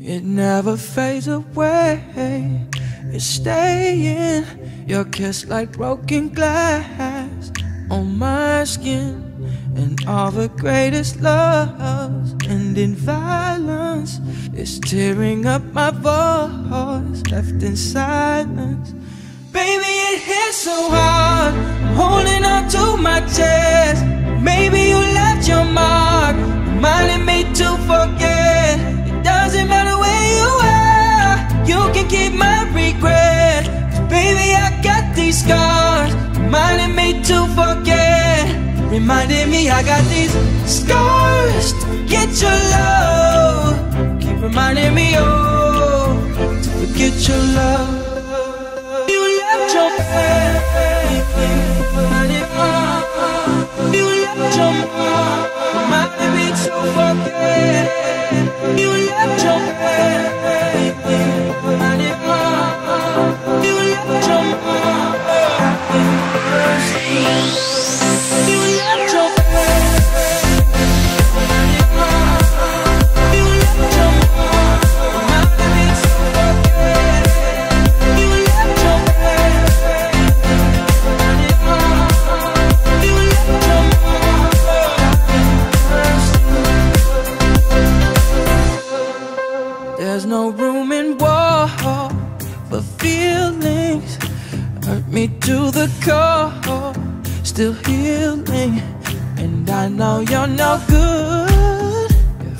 It never fades away. It's staying. Your kiss like broken glass on my skin. And all the greatest loves end in violence. It's tearing up my voice, left in silence. Baby, it hits so hard. I'm holding on to my chest. Maybe you left your mark, Reminding me I got these scars to forget your love. Keep reminding me, oh, me to the core, still healing. And I know you're no good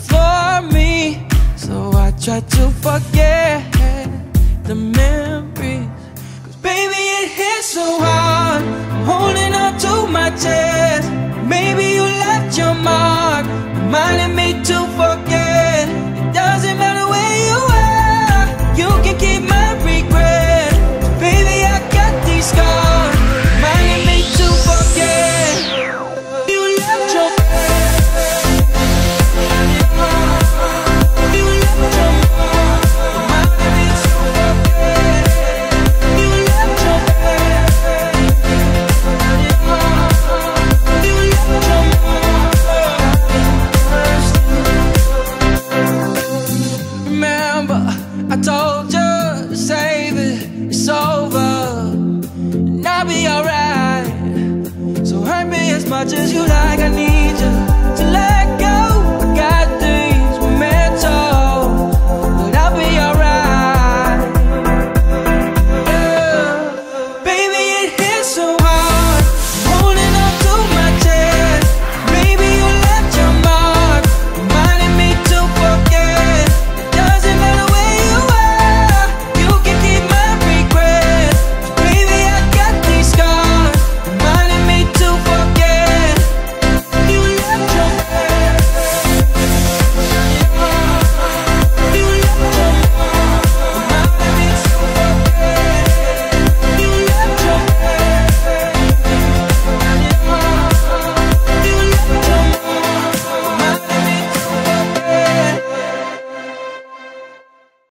for me. So I try to forget the memories. Cause baby, it hits so hard. much as you like. I need.